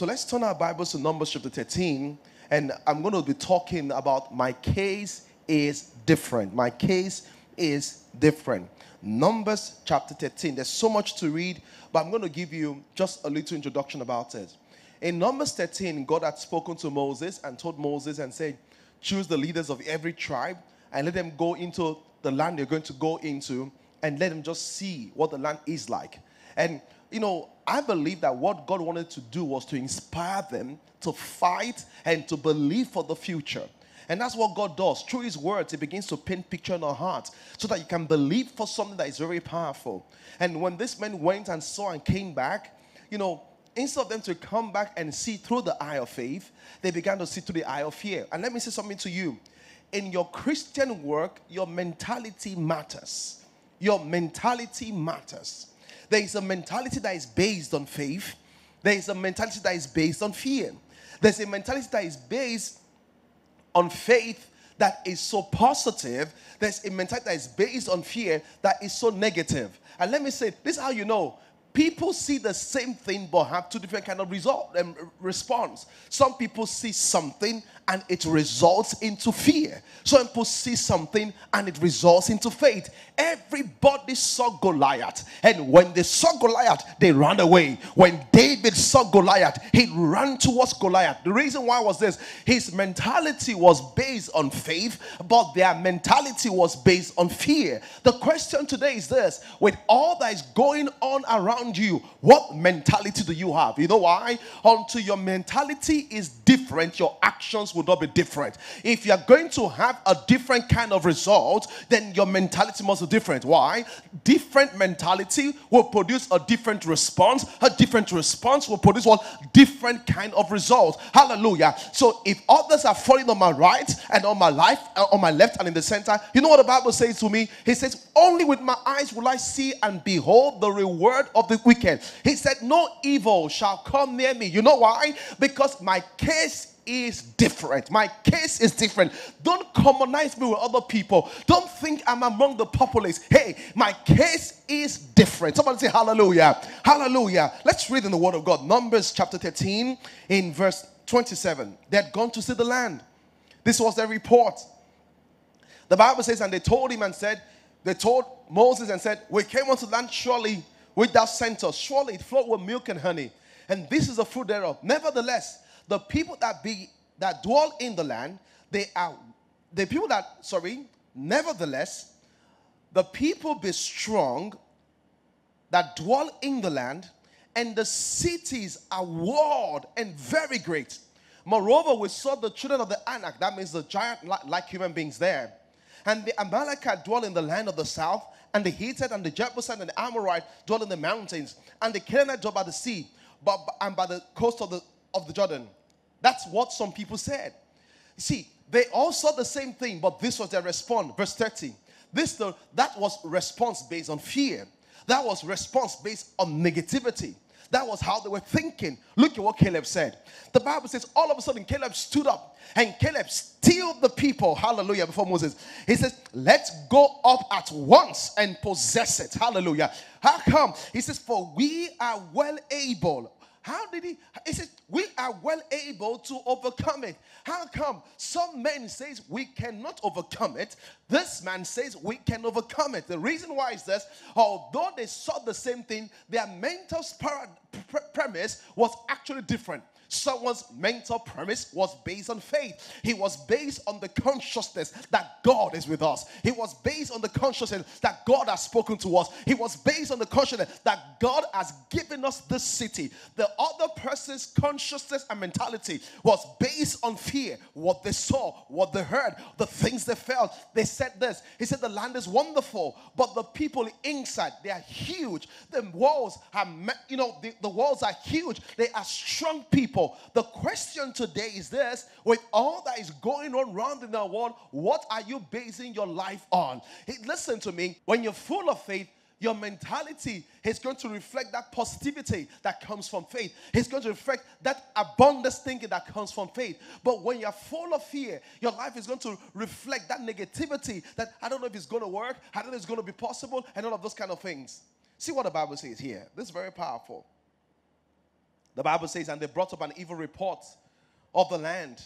So let's turn our Bibles to Numbers chapter 13, and I'm going to be talking about my case is different. My case is different. Numbers chapter 13. There's so much to read, but I'm going to give you just a little introduction about it. In Numbers 13, God had spoken to Moses and told Moses and said, Choose the leaders of every tribe and let them go into the land they're going to go into and let them just see what the land is like. And, you know, I believe that what God wanted to do was to inspire them to fight and to believe for the future. And that's what God does. Through His words, He begins to paint picture in our hearts so that you can believe for something that is very powerful. And when this man went and saw and came back, you know, instead of them to come back and see through the eye of faith, they began to see through the eye of fear. And let me say something to you. In your Christian work, your mentality matters. Your mentality matters. There is a mentality that is based on faith. There is a mentality that is based on fear. There's a mentality that is based on faith that is so positive. There's a mentality that is based on fear that is so negative. And let me say, this is how you know people see the same thing but have two different kind of result and um, response some people see something and it results into fear. Some people see something and it results into faith everybody saw goliath. And when they saw goliath they ran away. When david saw goliath he ran towards goliath. The reason why was this his mentality was based on faith but their mentality was based on fear. The question today is this with all that is going on around you, what mentality do you have? You know why? Until your mentality is different, your actions will not be different. If you're going to have a different kind of result, then your mentality must be different. Why? Different mentality will produce a different response. A different response will produce what? Different kind of result. Hallelujah. So if others are falling on my right and on my life, uh, on my left and in the center, you know what the Bible says to me? He says, Only with my eyes will I see and behold the reward of the wicked. He said, No evil shall come near me. You know why? Because my case is different. My case is different. Don't commonize me with other people. Don't think I'm among the populace. Hey, my case is different. Somebody say hallelujah. Hallelujah. Let's read in the word of God. Numbers chapter 13 in verse 27. They had gone to see the land. This was their report. The Bible says, and they told him and said, they told Moses and said, We came unto land surely which thou sent us. Surely it flowed with milk and honey, and this is the fruit thereof. Nevertheless, the people that be that dwell in the land, they are the people that sorry. Nevertheless, the people be strong that dwell in the land, and the cities are walled and very great. Moreover, we saw the children of the Anak, that means the giant like human beings there. And the Amalekite dwell in the land of the south, and the Hittite and the Jebusite and the Amorite dwell in the mountains, and the Canaanite dwell by the sea, but and by the coast of the of the Jordan. That's what some people said. See, they all saw the same thing, but this was their response. Verse 30. This the, that was response based on fear. That was response based on negativity. That was how they were thinking. Look at what Caleb said. The Bible says, all of a sudden, Caleb stood up and Caleb stilled the people. Hallelujah. Before Moses, he says, Let's go up at once and possess it. Hallelujah. How come? He says, For we are well able how did he? He says, We are well able to overcome it. How come? Some men says we cannot overcome it. This man says we can overcome it. The reason why is this, although they saw the same thing, their mental premise was actually different. Someone's mental premise was based on faith. He was based on the consciousness that God is with us. He was based on the consciousness that God has spoken to us. He was based on the consciousness that God has given us this city. The other person's consciousness and mentality was based on fear, what they saw, what they heard, the things they felt. They said this. He said, The land is wonderful, but the people inside, they are huge. The walls are, you know, the, the walls are huge. They are strong people people. The question today is this with all that is going on around in the world, what are you basing your life on? Hey, listen to me. When you're full of faith, your mentality is going to reflect that positivity that comes from faith. It's going to reflect that abundance thinking that comes from faith. But when you're full of fear, your life is going to reflect that negativity that I don't know if it's going to work, I don't know if it's going to be possible, and all of those kind of things. See what the Bible says here. This is very powerful. The Bible says, and they brought up an evil report of the land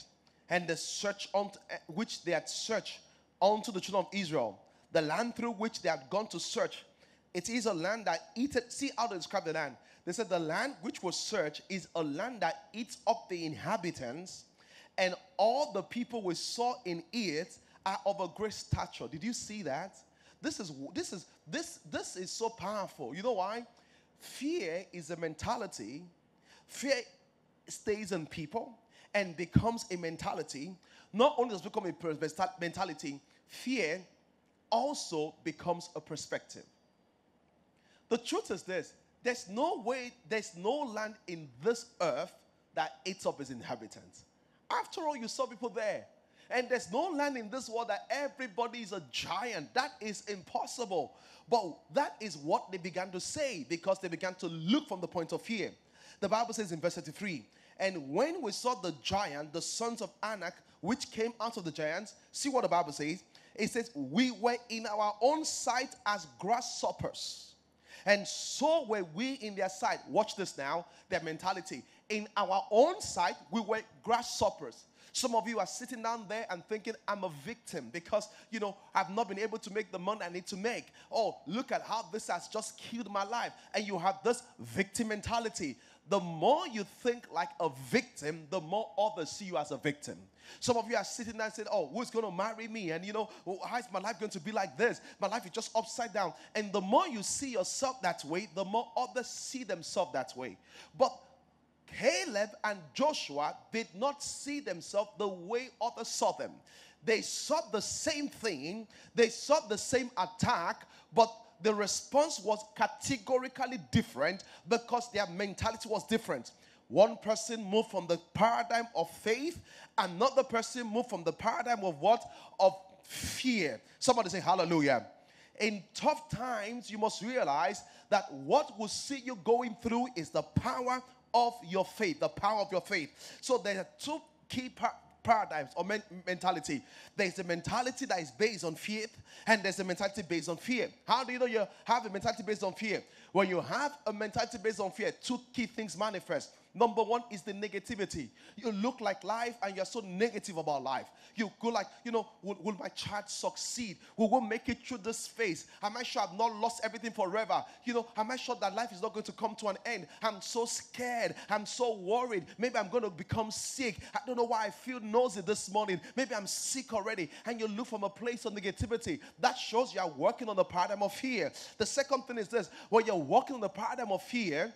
and the search on which they had searched unto the children of Israel, the land through which they had gone to search. It is a land that eateth. See how they describe the land. They said the land which was searched is a land that eats up the inhabitants, and all the people we saw in it are of a great stature. Did you see that? This is this is this this is so powerful. You know why? Fear is a mentality. Fear stays in people and becomes a mentality. Not only does it become a mentality, fear also becomes a perspective. The truth is this there's no way, there's no land in this earth that eats up its inhabitants. After all, you saw people there. And there's no land in this world that everybody is a giant. That is impossible. But that is what they began to say because they began to look from the point of fear. The Bible says in verse 33 And when we saw the giant, the sons of Anak, which came out of the giants, see what the Bible says? It says, We were in our own sight as grasshoppers and so were we in their sight. Watch this now, their mentality. In our own sight, we were grasshoppers. Some of you are sitting down there and thinking, I'm a victim because, you know, I've not been able to make the money I need to make. Oh, look at how this has just killed my life. And you have this victim mentality the more you think like a victim, the more others see you as a victim. Some of you are sitting there and saying, Oh, who's going to marry me? And you know, oh, how is my life going to be like this? My life is just upside down. And the more you see yourself that way, the more others see themselves that way. But Caleb and Joshua did not see themselves the way others saw them. They saw the same thing, they saw the same attack, but the response was categorically different because their mentality was different. One person moved from the paradigm of faith, another person moved from the paradigm of what? Of fear. Somebody say hallelujah. In tough times, you must realize that what will see you going through is the power of your faith. The power of your faith. So there are two key paradigms or men- mentality. There's a mentality that is based on faith, and there's a mentality based on fear. How do you know you have a mentality based on fear? When you have a mentality based on fear, two key things manifest. Number one is the negativity. You look like life and you're so negative about life. You go like, you know, will, will my child succeed? Will we make it through this phase? Am I sure I've not lost everything forever? You know, am I sure that life is not going to come to an end? I'm so scared. I'm so worried. Maybe I'm going to become sick. I don't know why I feel nausea this morning. Maybe I'm sick already. And you look from a place of negativity. That shows you are working on the paradigm of fear. The second thing is this when you're walking on the paradigm of fear,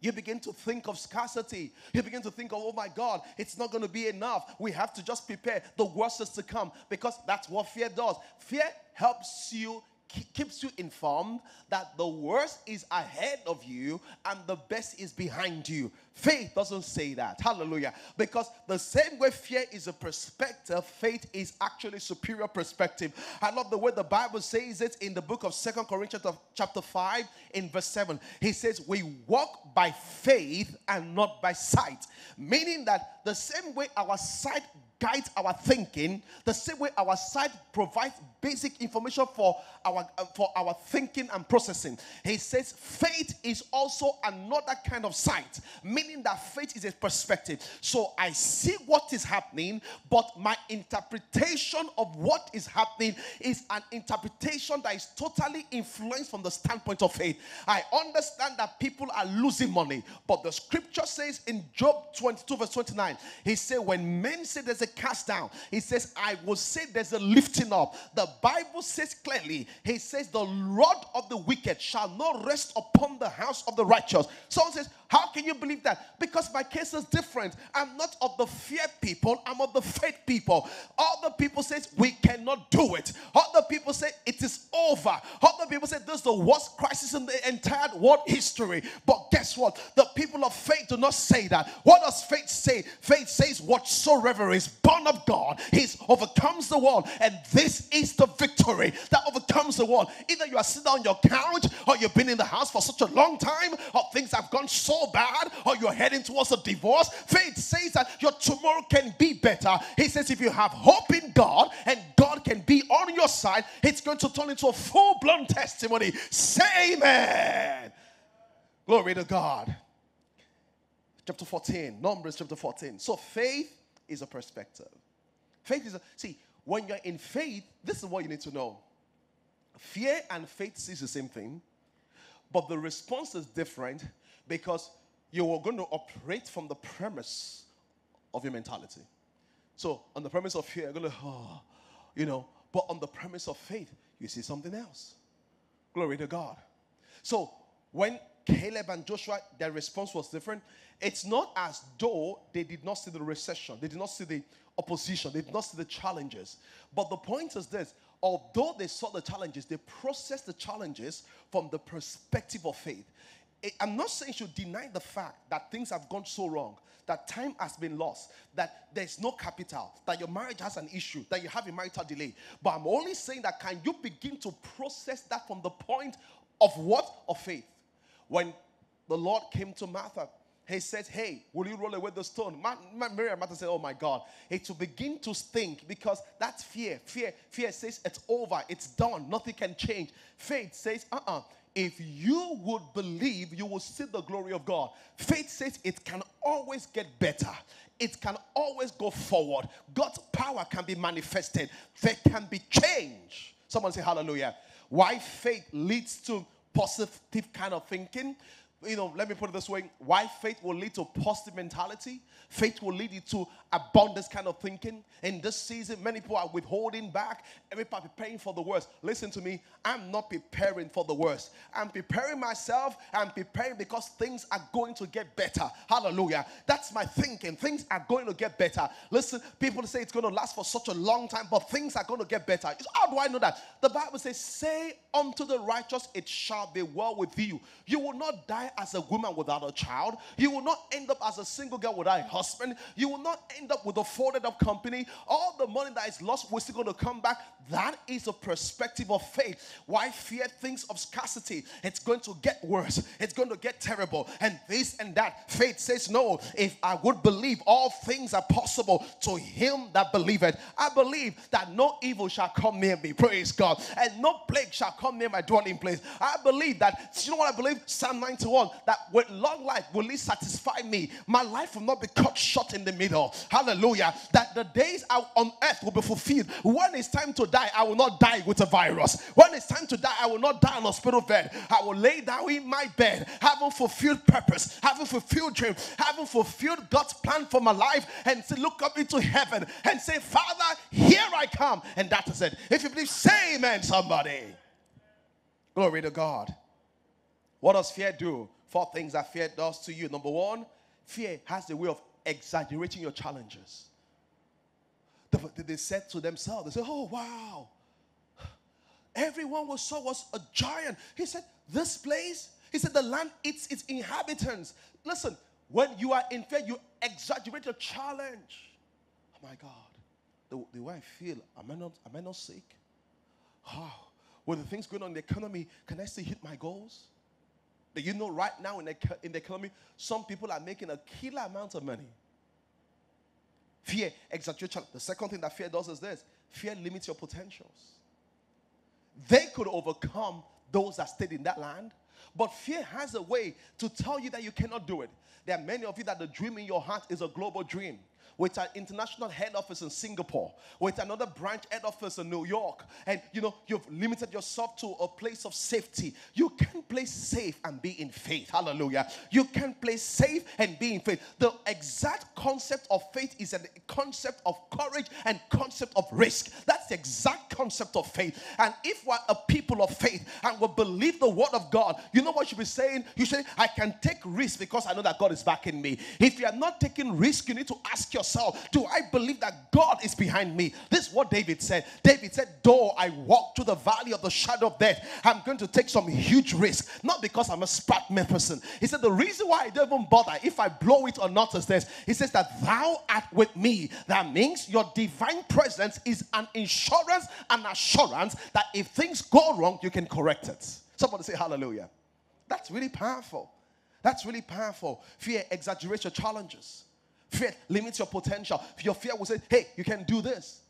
you begin to think of scarcity. You begin to think of, oh my God, it's not going to be enough. We have to just prepare. The worst is to come because that's what fear does. Fear helps you keeps you informed that the worst is ahead of you and the best is behind you. Faith doesn't say that. Hallelujah. Because the same way fear is a perspective, faith is actually superior perspective. I love the way the Bible says it in the book of Second Corinthians chapter 5 in verse 7. He says, We walk by faith and not by sight. Meaning that the same way our sight guides our thinking the same way our sight provides basic information for our uh, for our thinking and processing. He says faith is also another kind of sight meaning that faith is a perspective. So i see what is happening but my interpretation of what is happening is an interpretation that is totally influenced from the standpoint of faith. I understand that people are losing money but the scripture says in job 22 verse 29 he said when men say there's a a cast down. He says, I will say there's a lifting up. The Bible says clearly, He says, the rod of the wicked shall not rest upon the house of the righteous. Someone says, How can you believe that? Because my case is different. I'm not of the fear people, I'm of the faith people. Other people say we cannot do it. Other people say it is over. Other people say this is the worst crisis in the entire world history. But guess what? The people of faith do not say that. What does faith say? Faith says whatsoever is born of God, he overcomes the world. And this is the victory that overcomes the world. Either you are sitting on your couch, or you've been in the house for such a long time, or things have gone so bad, or you're heading towards a divorce. Faith says that your tomorrow can be better. He says, if you have hope in God and God can be on your side, it's going to turn into a full blown testimony. Say amen. Glory to God. chapter 14. Numbers chapter 14. So faith is a perspective. Faith is a see, when you're in faith, this is what you need to know. Fear and faith sees the same thing, but the response is different because you were going to operate from the premise of your mentality. So, on the premise of fear, you're going to, oh, ah, you know, but on the premise of faith, you see something else. Glory to God. So, when Caleb and Joshua, their response was different. It's not as though they did not see the recession, they did not see the opposition, they did not see the challenges. But the point is this although they saw the challenges, they processed the challenges from the perspective of faith. I'm not saying you should deny the fact that things have gone so wrong, that time has been lost, that there's no capital, that your marriage has an issue, that you have a marital delay. But I'm only saying that can you begin to process that from the point of what? Of faith. When the Lord came to Martha, he said, Hey, will you roll away the stone? Mary and Martha said, Oh my God. Hey, to begin to think because that's fear. Fear, fear says it's over, it's done, nothing can change. Faith says, uh uh-uh. uh if you would believe, you will see the glory of God. Faith says it can always get better, it can always go forward. God's power can be manifested, there can be change. Someone say hallelujah. Why faith leads to positive kind of thinking you know, let me put it this way why faith will lead to positive mentality, faith will lead you to abundance kind of thinking. In this season, many people are withholding back, everybody preparing for the worst. Listen to me, I'm not preparing for the worst. I'm preparing myself, I'm preparing because things are going to get better. Hallelujah. That's my thinking. Things are going to get better. Listen, people say it's going to last for such a long time, but things are going to get better. How do I know that? The Bible says, Say unto the righteous, it shall be well with you. You will not die as a woman without a child. You will not end up as a single girl without a husband. You will not end up with a folded up company. All the money that is lost, we're still going to come back. That is a perspective of faith. Why fear things of scarcity? It's going to get worse. It's going to get terrible. And this and that. Faith says, No, if I would believe, all things are possible to him that believeth. I believe that no evil shall come near me. Praise God. And no plague shall come near my dwelling place. I believe that, you know what I believe? Psalm 91 that with long life will he satisfy me. My life will not be cut short in the middle. Hallelujah. That the days on earth will be fulfilled. When it's time to die, I will not die with a virus. When it's time to die, I will not die on a hospital bed. I will lay down in my bed, having fulfilled purpose, having fulfilled dream, having fulfilled God's plan for my life, and say, look up into heaven and say, Father, here I come. And that is it. If you believe, say amen, somebody. Glory to God. What does fear do? Four things that fear does to you. Number one, fear has the way of exaggerating your challenges. They said to themselves, they said, Oh, wow. Everyone was saw was a giant. He said, This place, he said, the land eats its inhabitants. Listen, when you are in fear, you exaggerate your challenge. Oh my God. The, the way I feel, am I not, am I not sick? Oh, with the things going on in the economy, can I still hit my goals? Do you know right now in the, in the economy, some people are making a killer amount of money? Fear exaggeration. The second thing that fear does is this fear limits your potentials. They could overcome those that stayed in that land, but fear has a way to tell you that you cannot do it. There are many of you that the dream in your heart is a global dream with an international head office in Singapore, with another branch head office in New York, and you know, you've limited yourself to a place of safety. You can play safe and be in faith. Hallelujah. You can play safe and be in faith. The exact concept of faith is a concept of courage and concept of risk. That's the exact concept of faith. And if we're a people of faith and we believe the word of God, you know what you should be saying? You say, I can take risk because I know that God is backing me. If you are not taking risk, you need to ask yourself yourself, do I believe that God is behind me? This is what David said. David said, though I walk through the valley of the shadow of death, I'm going to take some huge risk. Not because I'm a smart person. He said, the reason why I don't even bother if I blow it or not is this. He says that thou art with me. That means your divine presence is an insurance and assurance that if things go wrong, you can correct it. Somebody say hallelujah. That's really powerful. That's really powerful. Fear exaggerates your challenges. Fear limits your potential. Your fear will say, hey, you can do this.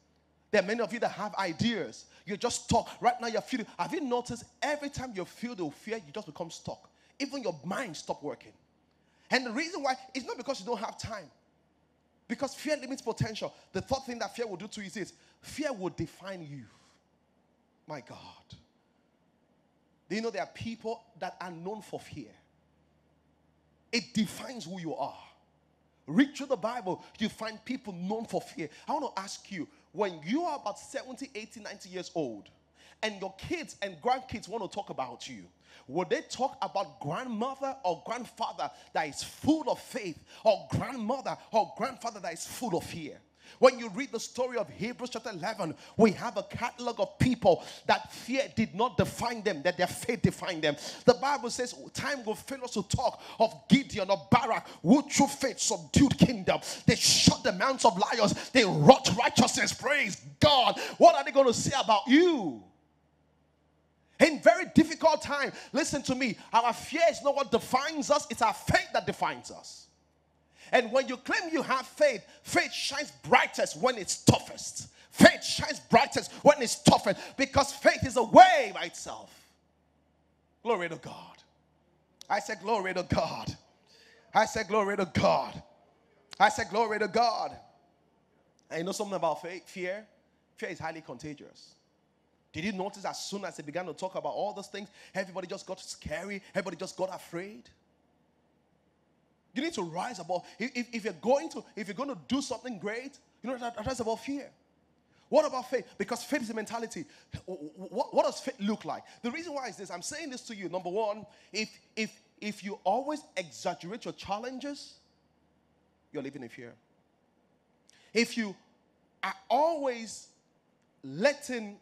There are many of you that have ideas. You just talk. Right now, you're feeling. Have you noticed every time you feel the fear, you just become stuck? Even your mind stop working. And the reason why is not because you don't have time. Because fear limits potential. The third thing that fear will do to you is this fear will define you. My God. Do you know there are people that are known for fear? It defines who you are. Read through the Bible, you find people known for fear. I want to ask you when you are about 70, 80, 90 years old, and your kids and grandkids want to talk about you, would they talk about grandmother or grandfather that is full of faith, or grandmother or grandfather that is full of fear? When you read the story of Hebrews chapter 11, we have a catalog of people that fear did not define them, that their faith defined them. The Bible says, Time will fail us to talk of Gideon or Barak, who through faith subdued kingdom. They shut the mouths of liars, they wrought righteousness. Praise God. What are they going to say about you? In very difficult time, listen to me. Our fear is not what defines us, it's our faith that defines us. And when you claim you have faith, faith shines brightest when it's toughest. Faith shines brightest when it's toughest because faith is a way by itself. Glory to God. I said, Glory to God. I said, Glory to God. I said, Glory to God. And you know something about faith, fear? Fear is highly contagious. Did you notice as soon as they began to talk about all those things, everybody just got scary, everybody just got afraid? You need to rise above. If, if, you're going to, if you're going to do something great, you know, that's about fear. What about faith? Because faith is a mentality. What, what, does faith look like? The reason why is this. I'm saying this to you. Number one, if if if you always exaggerate your challenges, you're living in fear. If you are always letting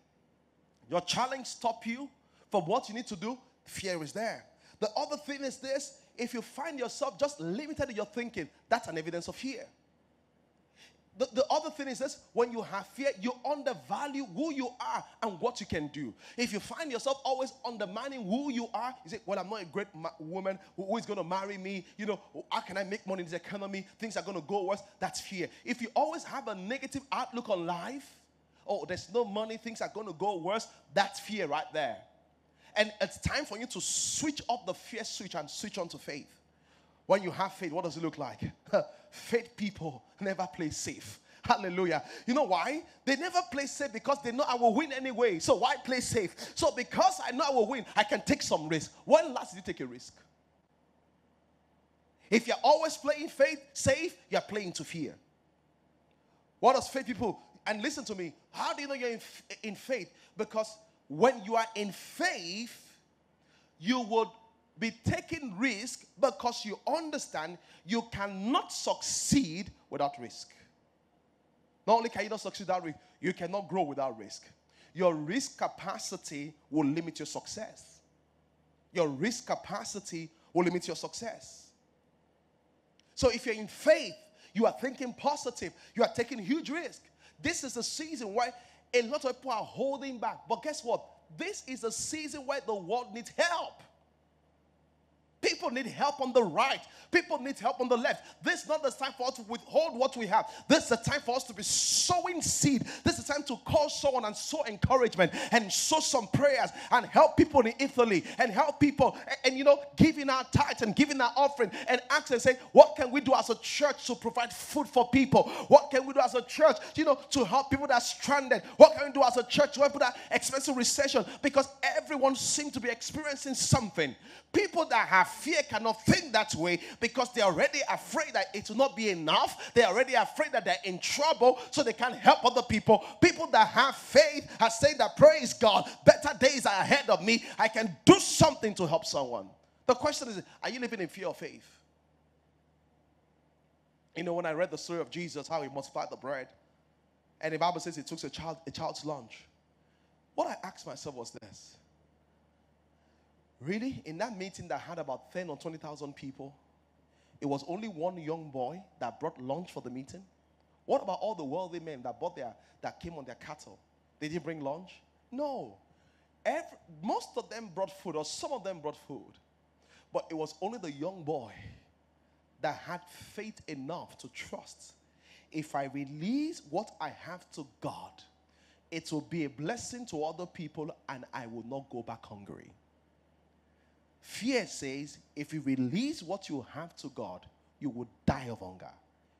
your challenge stop you from what you need to do, fear is there. The other thing is this if you find yourself just limited in your thinking, that's an evidence of fear. The, the other thing is this when you have fear, you undervalue who you are and what you can do. If you find yourself always undermining who you are, you say, Well, I'm not a great ma- woman who, who is going to marry me. You know, how can I make money in this economy? Things are going to go worse. That's fear. If you always have a negative outlook on life, oh, there's no money, things are going to go worse, that's fear right there. And it's time for you to switch up the fear switch and switch on to faith. When you have faith, what does it look like? faith people never play safe. Hallelujah. You know why? They never play safe because they know I will win anyway. So why play safe? So because I know I will win, I can take some risk. When last did you take a risk? If you're always playing faith safe, you're playing to fear. What does faith people? And listen to me. How do you know you're in, in faith? Because when you are in faith, you would be taking risk because you understand you cannot succeed without risk. Not only can you not succeed without risk, you cannot grow without risk. Your risk capacity will limit your success. Your risk capacity will limit your success. So if you're in faith, you are thinking positive, you are taking huge risk. This is the season where a lot of people are holding back. But guess what? This is a season where the world needs help. People need help on the right. People need help on the left. This is not the time for us to withhold what we have. This is the time for us to be sowing seed. This is the time to call someone and sow encouragement and sow some prayers and help people in Italy and help people and, and you know giving our tithes and giving our offering and ask and say, what can we do as a church to provide food for people? What can we do as a church, you know, to help people that are stranded? What can we do as a church to help that experiencing recession? Because everyone seems to be experiencing something. People that have fear cannot think that way because they're already afraid that it will not be enough. They're already afraid that they're in trouble, so they can't help other people. People that have faith are saying that, praise God, better days are ahead of me. I can do something to help someone. The question is, are you living in fear of faith? You know, when I read the story of Jesus, how he multiplied the bread, and the Bible says he took a child a child's lunch. What I asked myself was this Really? In that meeting that had about 10 or 20,000 people, it was only one young boy that brought lunch for the meeting? What about all the wealthy men that bought their that came on their cattle? They didn't bring lunch? No. Every, most of them brought food, or some of them brought food. But it was only the young boy that had faith enough to trust. If I release what I have to God, it will be a blessing to other people and I will not go back hungry. Fear says, if you release what you have to God, you will die of hunger.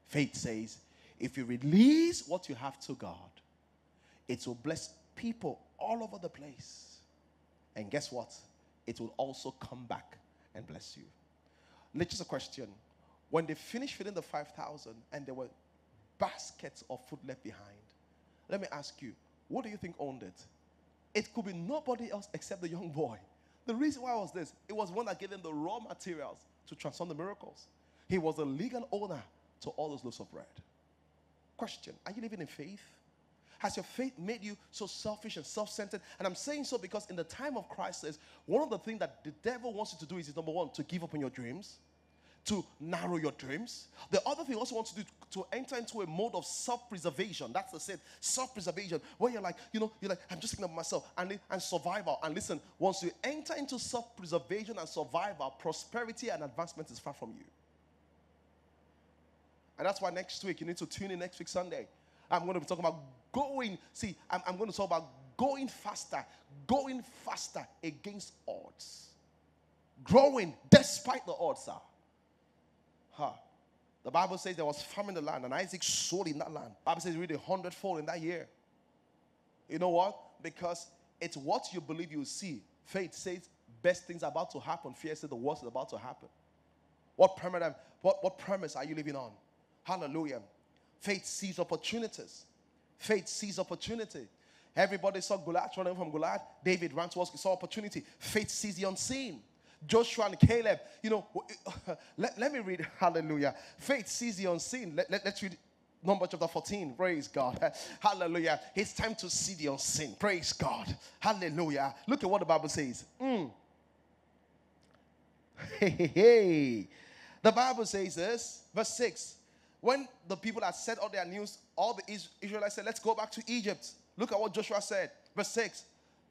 Faith says, if you release what you have to God, it will bless people all over the place. And guess what? It will also come back and bless you. Let's just a question. When they finished feeding the 5,000 and there were baskets of food left behind, let me ask you, what do you think owned it? It could be nobody else except the young boy. The reason why was this it was one that gave them the raw materials to transform the miracles. He was the legal owner to all those loaves of bread. Question Are you living in faith? Has your faith made you so selfish and self centered? And I'm saying so because in the time of crisis, one of the things that the devil wants you to do is number one, to give up on your dreams to narrow your dreams. The other thing also wants to do to enter into a mode of self-preservation. That's the same self-preservation, where you're like, you know, you're like, I'm just thinking of myself and, and survival. And listen, once you enter into self-preservation and survival, prosperity and advancement is far from you. And that's why next week you need to tune in next week Sunday. I'm going to be talking about going. See, I'm, I'm going to talk about going faster, going faster against odds, growing despite the odds are. Huh. The Bible says there was famine in the land, and Isaac sold in that land. The Bible says really a hundredfold in that year. You know what? Because it's what you believe you see. Faith says best things about to happen. Fear says the worst is about to happen. What premise, what, what premise are you living on? Hallelujah. Faith sees opportunities. Faith sees opportunity. Everybody saw Goliath running from Goliath. David ran towards, saw opportunity. Faith sees the unseen. Joshua and Caleb. You know, let, let me read, hallelujah. Faith sees the unseen. Let, let, let's read Number chapter 14. Praise God. Hallelujah. It's time to see the unseen. Praise God. Hallelujah. Look at what the Bible says. Mm. Hey, hey, hey. The Bible says this, verse 6. When the people had said all their news, all the Israelites said, Let's go back to Egypt. Look at what Joshua said. Verse 6.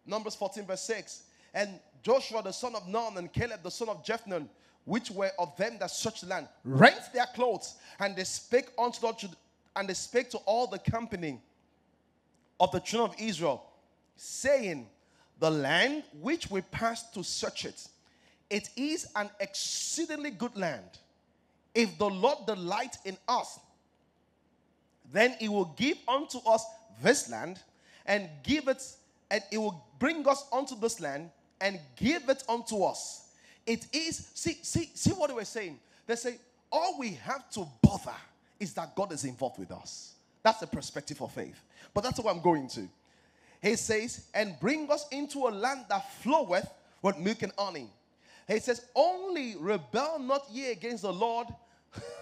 Numbers 14, verse 6. And Joshua the son of Nun and Caleb the son of Jephunneh, which were of them that searched the land, rent their clothes, and they spake unto and they spake to all the company of the children of Israel, saying, The land which we passed to search it, it is an exceedingly good land. If the Lord delight in us, then he will give unto us this land, and give it, and it will bring us unto this land and give it unto us. It is, see, see, see what they were saying. They say, all we have to bother is that God is involved with us. That's the perspective of faith. But that's what I'm going to. He says, and bring us into a land that floweth with milk and honey. He says, only rebel not ye against the Lord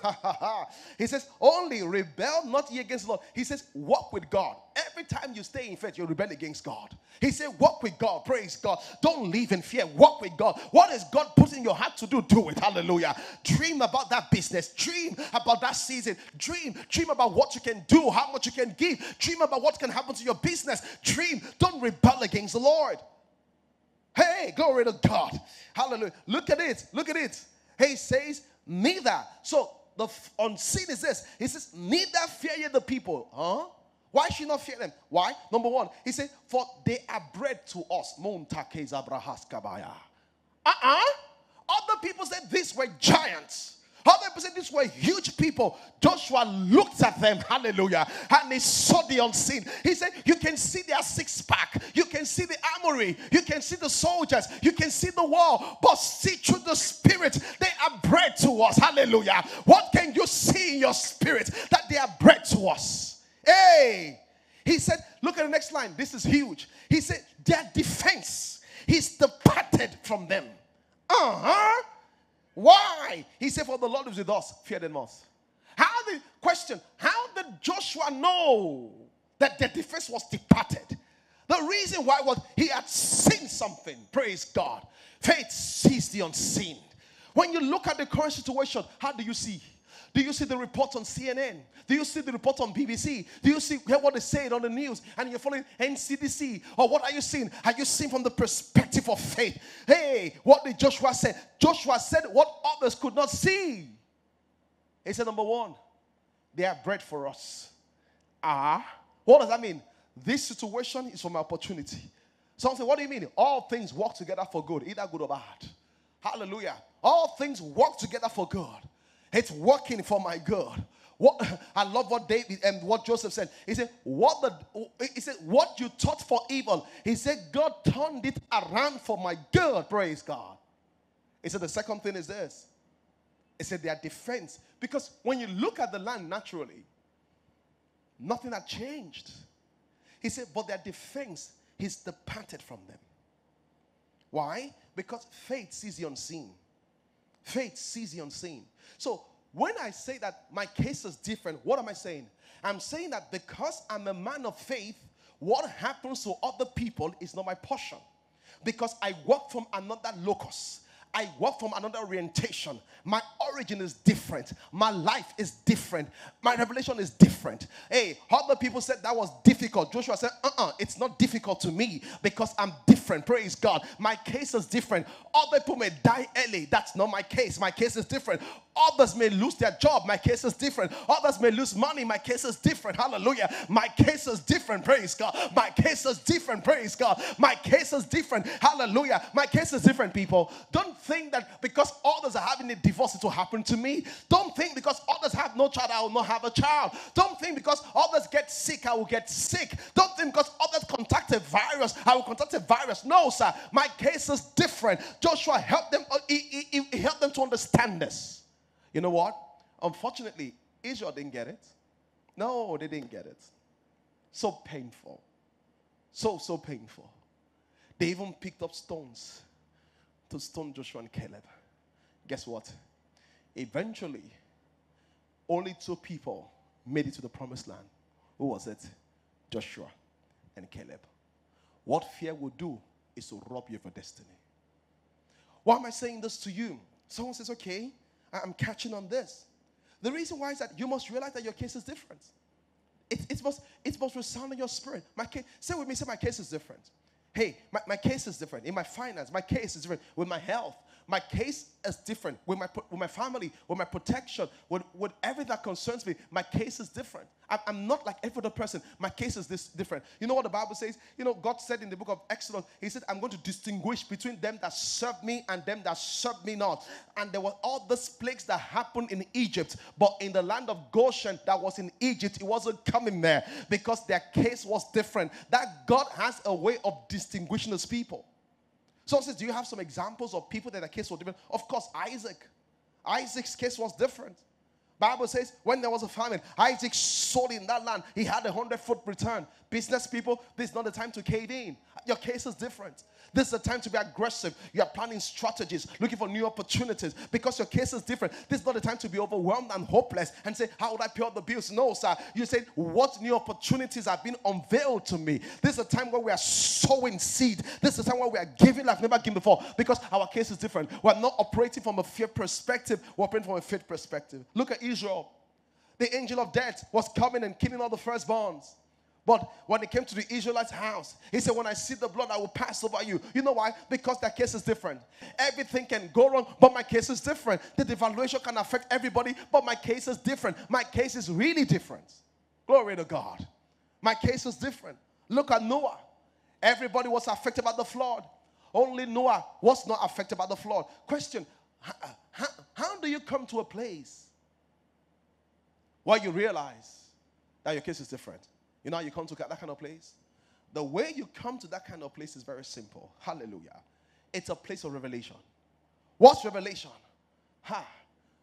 he says, only rebel not ye against the Lord. He says, walk with God. Every time you stay in faith, you rebel against God. He said, walk with God. Praise God. Don't live in fear. Walk with God. What is God putting in your heart to do? Do it. Hallelujah. Dream about that business. Dream about that season. Dream. Dream about what you can do, how much you can give. Dream about what can happen to your business. Dream. Don't rebel against the Lord. Hey, glory to God. Hallelujah. Look at it. Look at it. He says, neither. So the unseen is this. He says, neither fear ye the people. Huh? Why should not fear them? Why? Number one, he said, for they are bread to us. Uh-uh. Other people said these were giants. Other people said these were huge people. Joshua looked at them, hallelujah, and he saw the unseen. He said, You can see their six pack, you can see the armory, you can see the soldiers, you can see the wall, but see through the spirit, they are bread to us, hallelujah. What can you see in your spirit that they are bread to us? Hey, he said, Look at the next line. This is huge. He said, Their defense, he's departed from them. Uh huh. Why? He said, For the Lord is with us, fear them not. How the question, how did Joshua know that the defense was departed? The reason why was he had seen something. Praise God. Faith sees the unseen. When you look at the current situation, how do you see? Do you see the report on CNN? Do you see the report on BBC? Do you see what they say on the news? And you're following NCDC? Or what are you seeing? Are you seeing from the perspective of faith? Hey, what did Joshua say? Joshua said what others could not see. He said, number one, they are bread for us. Ah, what does that mean? This situation is for my opportunity. Say, What do you mean? All things work together for good, either good or bad. Hallelujah. All things work together for good. It's working for my good. What I love what David and what Joseph said. He said, What the he said, what you thought for evil. He said, God turned it around for my good. Praise God. He said, the second thing is this. He said their defense. Because when you look at the land naturally, nothing had changed. He said, but their defense, he's departed from them. Why? Because faith sees the unseen. Faith sees the unseen. So when I say that my case is different, what am I saying? I'm saying that because I'm a man of faith, what happens to other people is not my portion. Because I work from another locus. I work from another orientation. My origin is different. My life is different. My revelation is different. Hey, other people said that was difficult. Joshua said, uh uh-uh, uh it's not difficult to me because I'm different. Praise God. My case is different. Other people may die early. That's not my case. My case is different. Others may lose their job. My case is different. Others may lose money. My case is different. Hallelujah. My case is different. Praise God. My case is different. Praise God. My case is different. Hallelujah. My case is different, people. Don't think that because others are having a divorce, it will happen to me. Don't think because others have no child, I will not have a child. Don't think because others get sick, I will get sick. Don't think because others contact a virus, I will contact a virus. No, sir. My case is different. Joshua helped them, uh, he, he, he helped them to understand this. You know what? Unfortunately, Israel didn't get it. No, they didn't get it. So painful. So, so painful. They even picked up stones to stone Joshua and Caleb. Guess what? Eventually, only two people made it to the promised land. Who was it? Joshua and Caleb. What fear will do is to rob you of your destiny. Why am I saying this to you? Someone says, okay, I'm catching on this. The reason why is that you must realize that your case is different. It, it, must, it must resound in your spirit. My case, say with me, say my case is different. Hey, my, my case is different. In my finance, my case is different. With my health, my case is different. With my, with my family, with my protection, with, with everything that concerns me, my case is different. I'm, I'm not like every other person. My case is this different. You know what the Bible says? You know, God said in the book of Exodus, He said, I'm going to distinguish between them that serve me and them that serve me not. And there were all these plagues that happened in Egypt, but in the land of Goshen that was in Egypt, it wasn't coming there because their case was different. That God has a way of distinguishing his people. Someone says, Do you have some examples of people that their case was different? Of course, Isaac. Isaac's case was different. Bible says when there was a famine, Isaac sold in that land. He had a hundred-foot return. Business people, this is not the time to cave in. Your case is different. This is the time to be aggressive. You are planning strategies, looking for new opportunities because your case is different. This is not the time to be overwhelmed and hopeless and say, How would I pay all the bills? No, sir. You say, What new opportunities have been unveiled to me? This is a time where we are sowing seed. This is a time where we are giving like never given before because our case is different. We're not operating from a fear perspective, we're operating from a faith perspective. Look at Israel. The angel of death was coming and killing all the firstborns. But when it came to the Israelites' house, he said, When I see the blood, I will pass over you. You know why? Because their case is different. Everything can go wrong, but my case is different. The devaluation can affect everybody, but my case is different. My case is really different. Glory to God. My case is different. Look at Noah. Everybody was affected by the flood. Only Noah was not affected by the flood. Question how, uh, how, how do you come to a place where you realize that your case is different? You know you come to that kind of place? The way you come to that kind of place is very simple. Hallelujah. It's a place of revelation. What's revelation? Ha.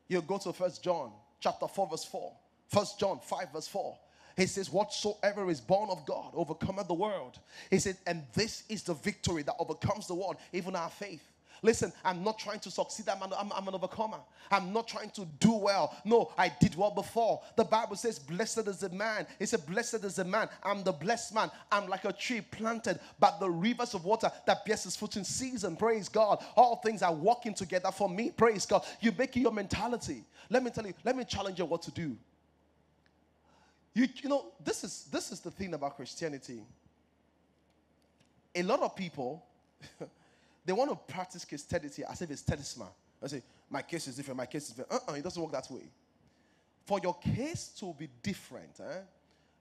You go to First John chapter 4, verse 4. First John 5, verse 4. He says, Whatsoever is born of God overcometh the world. He said, And this is the victory that overcomes the world, even our faith. Listen, I'm not trying to succeed. I'm an, I'm, I'm, an overcomer. I'm not trying to do well. No, I did well before. The Bible says, Blessed is the man. He said, Blessed is the man. I'm the blessed man. I'm like a tree planted by the rivers of water that bears its fruit in season. Praise God. All things are working together for me. Praise God. You make it your mentality. Let me tell you, let me challenge you what to do. You, you know, this is this is the thing about Christianity. A lot of people They want to practice Christianity as if it's talisman. I say, my case is different, my case is different. Uh-uh, it doesn't work that way. For your case to be different, eh,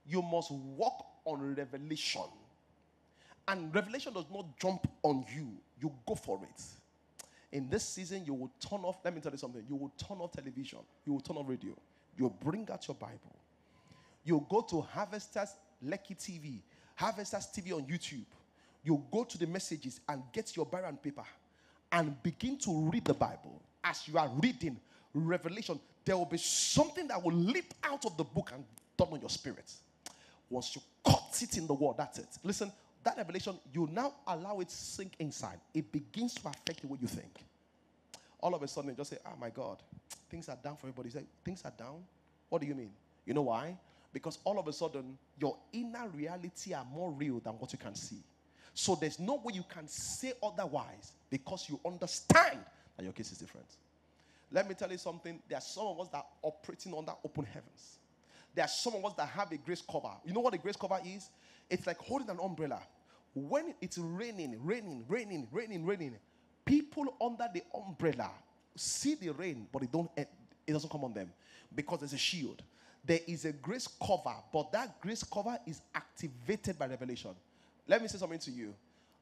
you must walk on revelation. And revelation does not jump on you, you go for it. In this season, you will turn off, let me tell you something. You will turn off television, you will turn off radio, you'll bring out your Bible. You'll go to Harvesters Lekki TV, Harvesters TV on YouTube. You go to the messages and get your Bible and paper and begin to read the Bible. As you are reading Revelation, there will be something that will leap out of the book and dawn on your spirit. Once you cut it in the word, that's it. Listen, that revelation, you now allow it sink inside. It begins to affect the way you think. All of a sudden, you just say, Oh my God, things are down for everybody. Say, Things are down? What do you mean? You know why? Because all of a sudden, your inner reality are more real than what you can see. So there's no way you can say otherwise because you understand that your case is different. Let me tell you something. There are some of us that are operating under open heavens. There are some of us that have a grace cover. You know what a grace cover is? It's like holding an umbrella. When it's raining, raining, raining, raining, raining, people under the umbrella see the rain, but it don't eh, it doesn't come on them because there's a shield. There is a grace cover, but that grace cover is activated by revelation. Let me say something to you.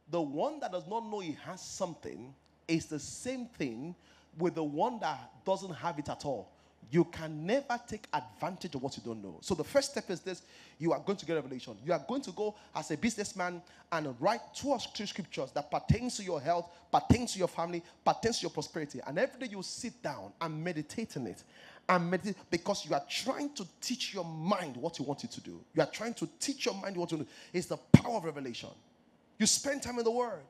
The one that does not know he has something is the same thing with the one that doesn't have it at all. You can never take advantage of what you don't know. So the first step is this you are going to get revelation. You are going to go as a businessman and write two or three scriptures that pertains to your health, pertains to your family, pertains to your prosperity. And every day you sit down and meditate on it. And meditate because you are trying to teach your mind what you want it to do. You are trying to teach your mind what to do. It's the power of revelation. You spend time in the word.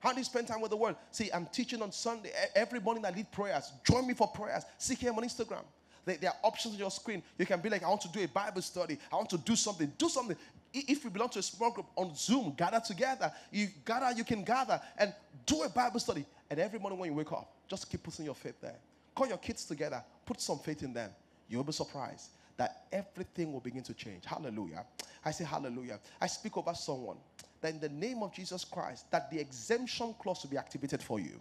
How do you spend time with the word? See, I'm teaching on Sunday. Every morning I lead prayers. Join me for prayers. See him on Instagram. There are options on your screen. You can be like, I want to do a Bible study. I want to do something. Do something. If you belong to a small group on Zoom, gather together. You gather, you can gather and do a Bible study. And every morning when you wake up, just keep putting your faith there. Call your kids together. Put some faith in them. You'll be surprised that everything will begin to change. Hallelujah. I say hallelujah. I speak over someone that in the name of Jesus Christ, that the exemption clause will be activated for you.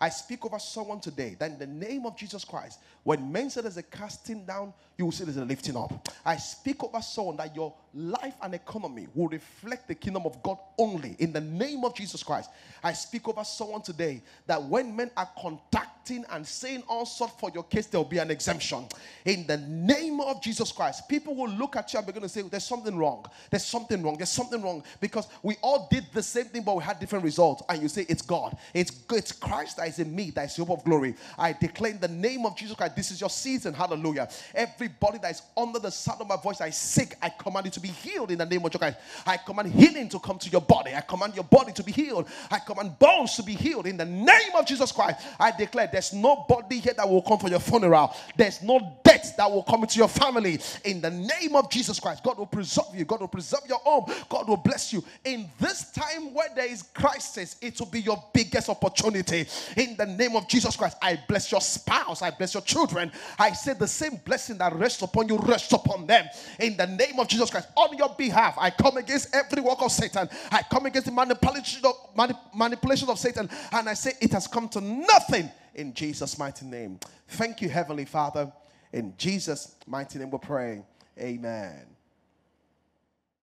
I speak over someone today that in the name of Jesus Christ, when men say there's a casting down, you will see there's a lifting up. I speak over someone that your life and economy will reflect the kingdom of God only in the name of Jesus Christ. I speak over someone today that when men are contacting and saying all sorts for your case, there will be an exemption. In the name of Jesus Christ, people will look at you and begin to say, There's something wrong. There's something wrong. There's something wrong because we all did the same thing, but we had different results. And you say, It's God. It's, it's Christ that is in me, that is the hope of glory. I declare in the name of Jesus Christ, this is your season. Hallelujah. Everybody that is under the sound of my voice, I sick, I command you to be healed in the name of Jesus Christ. I command healing to come to your body. I command your body to be healed. I command bones to be healed in the name of Jesus Christ. I declare there's nobody here that will come for your funeral. There's no death that will come into your family in the name of Jesus Christ. God will preserve you. God will preserve your home. God will bless you. In this time where there is crisis, it will be your biggest opportunity. In the name of Jesus Christ, I bless your spouse. I bless your children. I say the same blessing that rests upon you rests upon them. In the name of Jesus Christ on your behalf. I come against every work of Satan. I come against the manipulation of, manip- manipulation of Satan. And I say it has come to nothing in Jesus' mighty name. Thank you, Heavenly Father. In Jesus' mighty name we pray. Amen.